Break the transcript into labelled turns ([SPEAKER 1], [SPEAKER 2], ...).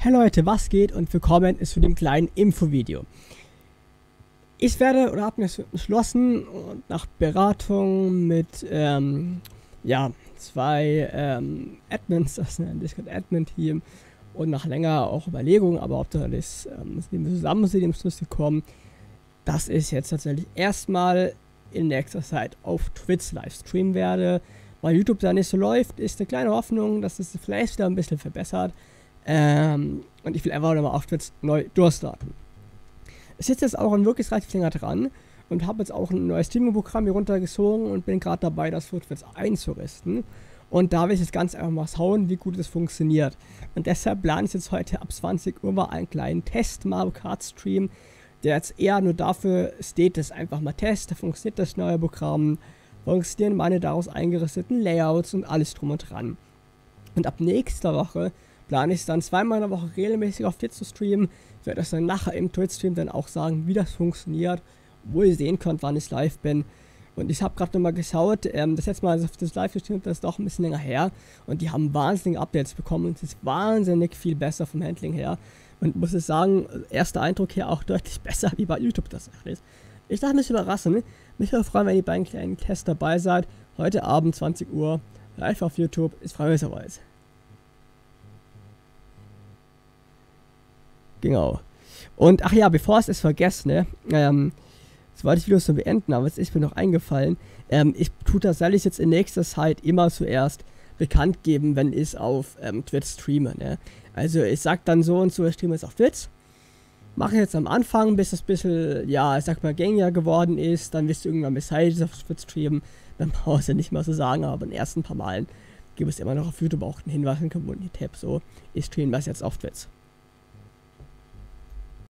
[SPEAKER 1] Hey Leute, was geht und willkommen zu dem kleinen Infovideo. Ich werde oder habe mir entschlossen, nach Beratung mit ähm, ja, zwei ähm, Admins, das ist ein Discord Admin Team und nach länger auch Überlegungen, aber hauptsächlich ähm, sind wir zusammen zu dem Schluss gekommen, dass ich jetzt tatsächlich erstmal in nächster Zeit auf Twitch live streamen werde, weil YouTube da nicht so läuft, ist eine kleine Hoffnung, dass es vielleicht wieder ein bisschen verbessert. Ähm, und ich will einfach nochmal auf Twitch neu durchstarten. Ich sitze jetzt auch wirklich relativ länger dran und habe jetzt auch ein neues Streaming-Programm hier runtergezogen und bin gerade dabei, das Twitch einzurüsten. Und da will ich jetzt ganz einfach mal schauen, wie gut es funktioniert. Und deshalb plane ich jetzt heute ab 20 Uhr mal einen kleinen Test Mario Kart Stream, der jetzt eher nur dafür steht, dass einfach mal Test, funktioniert das neue Programm, funktionieren meine daraus eingerüsteten Layouts und alles drum und dran. Und ab nächster Woche plane ich es dann zweimal in der Woche regelmäßig auf Twitch zu streamen. Ich werde das dann nachher im Twitch-Stream dann auch sagen, wie das funktioniert, wo ihr sehen könnt, wann ich live bin. Und ich habe gerade nochmal geschaut, ähm, das letzte Mal, ich das live gestreamt das ist doch ein bisschen länger her. Und die haben wahnsinnige Updates bekommen und es ist wahnsinnig viel besser vom Handling her. Und muss ich sagen, erster Eindruck hier auch deutlich besser, wie bei YouTube das ist. Ich dachte, mich überraschen. Mich würde freuen, wenn ihr bei einem kleinen Test dabei seid. Heute Abend, 20 Uhr, live auf YouTube. Ich freue mich auf euch. Genau. Und ach ja, bevor ich es vergesse, ne, ähm, das wollte ich Video so beenden, aber es ist mir noch eingefallen. Ähm, ich tue tatsächlich jetzt in nächster Zeit immer zuerst bekannt geben, wenn ich auf ähm, Twitch streame. Ne? Also ich sag dann so und so, ich streame jetzt auf Twitch. Mache jetzt am Anfang, bis es ein bisschen, ja, ich sag mal, gängiger geworden ist. Dann wirst du irgendwann Bescheid auf Twitch streamen. Dann brauchst du nicht mehr so sagen, aber in den ersten paar Malen gibt es immer noch auf YouTube auch einen Hinweis, einen Community-Tab. So, ich streame das jetzt auf Twitch.